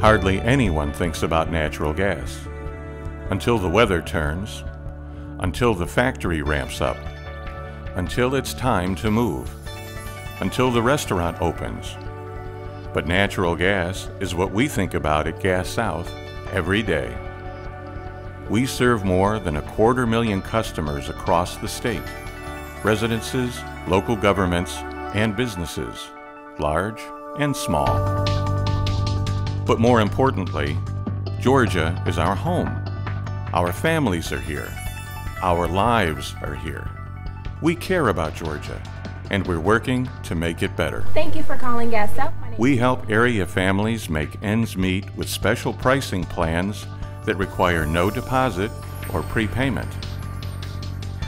hardly anyone thinks about natural gas. Until the weather turns, until the factory ramps up, until it's time to move, until the restaurant opens. But natural gas is what we think about at Gas South every day. We serve more than a quarter million customers across the state residences, local governments, and businesses, large and small. But more importantly, Georgia is our home. Our families are here. Our lives are here. We care about Georgia, and we're working to make it better. Thank you for calling Gas name- We help area families make ends meet with special pricing plans that require no deposit or prepayment.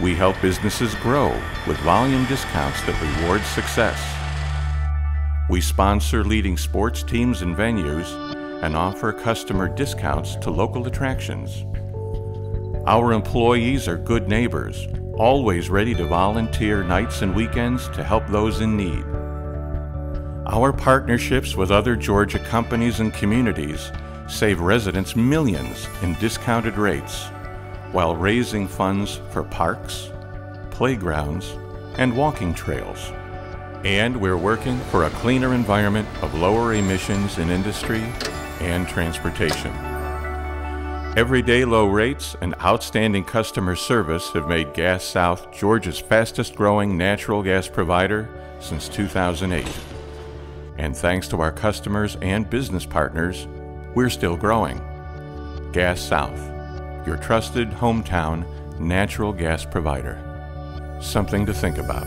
We help businesses grow with volume discounts that reward success. We sponsor leading sports teams and venues and offer customer discounts to local attractions. Our employees are good neighbors, always ready to volunteer nights and weekends to help those in need. Our partnerships with other Georgia companies and communities save residents millions in discounted rates while raising funds for parks, playgrounds, and walking trails. And we're working for a cleaner environment of lower emissions in industry and transportation. Everyday low rates and outstanding customer service have made Gas South Georgia's fastest growing natural gas provider since 2008. And thanks to our customers and business partners, we're still growing. Gas South, your trusted hometown natural gas provider. Something to think about.